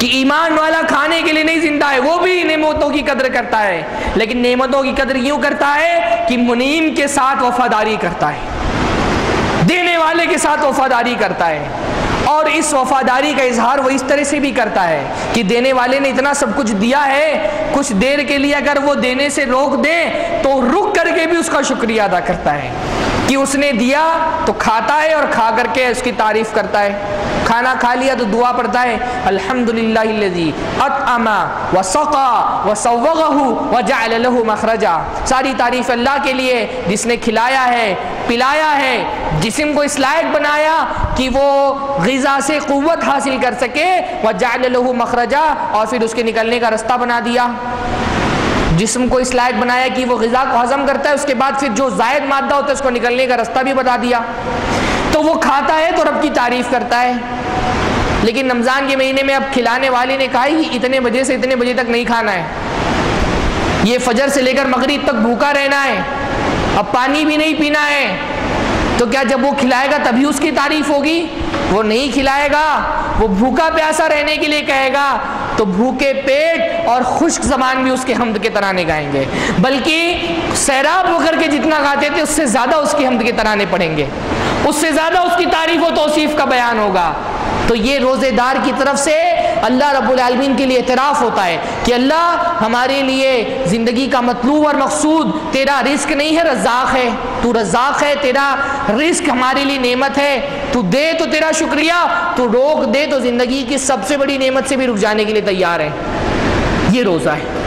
کہ ایمان والا کھانے کے لیے نہیں زندہ ہے، وہ بھی نعمتوں کی قدر کرتا ہے۔ لیکن نعمتوں کی قدر یوں کرتا ہے کہ منیم کے ساتھ وفاداری کرتا ہے۔ دینے والے کے ساتھ وفاداری کرتا ہے۔ اور اس وفاداری کا اظہار وہ اس طرح سے بھی کرتا ہے کہ دینے والے نے اتنا سب کچھ دیا ہے، کچھ دیر کے لیے اگر وہ دینے سے روک دے تو رک کر کے بھی اس کا شکریہ ادا کرتا ہے۔ کہ اس نے دیا تو کھاتا ہے اور کھا کر کے اس کی تعریف کرتا ہے۔ کھانا کھا لیا تو دعا پڑتا ہے۔ الحمدللہ الذی اطعما وسقا وسوغه وجعل له مخرجا۔ ساری تعریف اللہ کے لیے جس نے کھلایا ہے، پلایا ہے، جسم کو اس لائق بنایا کہ وہ غذا سے قوت حاصل کر سکے۔ وجعل له مخرجا اور پھر اس کے نکلنے کا رستہ بنا دیا۔ جسم کو اس لائق بنایا کہ وہ غذا کو ہضم کرتا ہے، اس کے بعد پھر جو زائد مادہ ہوتا ہے، اس کو نکلنے کا رستہ بھی بتا دیا۔ تو وہ کھاتا ہے تو رب کی تعریف کرتا ہے۔ لیکن رمضان کے مہینے میں اب کھلانے والے نے کہا ہی اتنے بجے سے اتنے بجے تک نہیں کھانا ہے۔ یہ فجر سے لے کر مغرب تک بھوکا رہنا ہے۔ اب پانی بھی نہیں پینا ہے۔ تو کیا جب وہ کھلائے گا تبھی اس کی تعریف ہوگی؟ وہ نہیں کھلائے گا، وہ بھوکا پیاسا رہنے کے لیے کہے گا، تو بھوکے پیٹ اور خشک زبان بھی اس کے حمد کے ترانے گائیں گے۔ بلکہ سیراب ہو کر کے جتنا گاتے تھے، اس سے زیادہ اس کی حمد کے ترانے پڑیں گے۔ اس سے زیادہ اس کی تعریف و توصیف کا بیان ہوگا۔ تو یہ روزے دار کی طرف سے اللہ رب العالمین کے لیے اعتراف ہوتا ہے کہ اللہ ہمارے لیے زندگی کا مطلوب اور مقصود تیرا رزق نہیں ہے، رزاق ہے۔ تو رزاق ہے، تیرا رزق ہمارے لیے نعمت ہے۔ تو دے تو تیرا شکریہ، تو روک دے تو زندگی کی سب سے بڑی نعمت سے بھی رک جانے کے لیے تیار ہے۔ یہ روزہ ہے۔